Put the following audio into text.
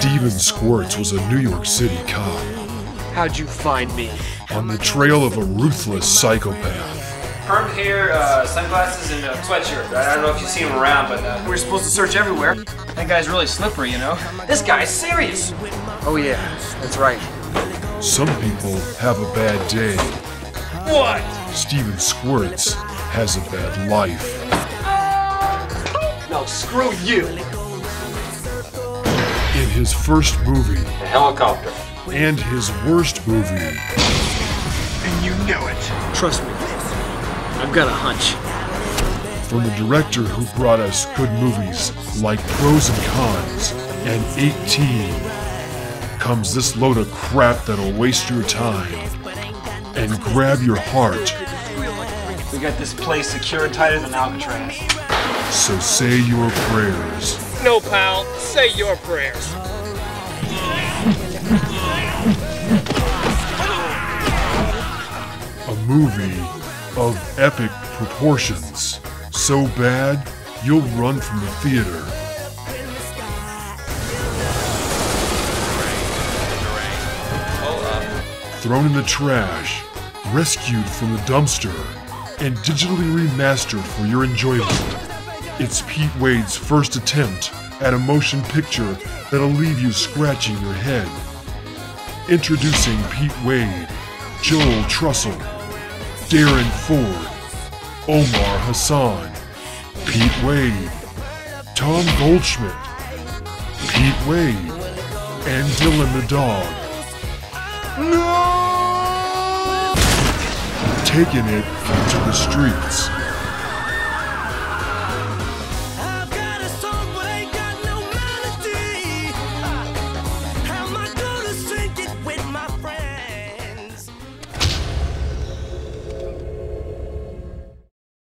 Steven Squirts was a New York City cop How'd you find me? on the trail of a ruthless psychopath. Perm hair, uh, sunglasses, and a sweatshirt. I don't know if you've seen him around, but uh, we're supposed to search everywhere. That guy's really slippery, you know? This guy's serious. Oh yeah, that's right. Some people have a bad day. What? Steven Squirts has a bad life. No, screw you. In his first movie A helicopter. and his worst movie, And you know it. Trust me. I've got a hunch. from the director who brought us good movies like Pros and Cons and 18, comes this load of crap that'll waste your time and grab your heart. We got this place secured tighter than Alcatraz. So say your prayers. No, pal. Say your prayers. A movie of epic proportions. So bad, you'll run from the theater. Thrown in the trash, rescued from the dumpster, and digitally remastered for your enjoyment. It's Pete Wade's first attempt at a motion picture that'll leave you scratching your head. Introducing Pete Wade, Joel Trussell, Darren Ford, Omar Hassan, Pete Wade, Tom Goldschmidt, Pete Wade, and Dylan the dog. No! Taking it to the streets.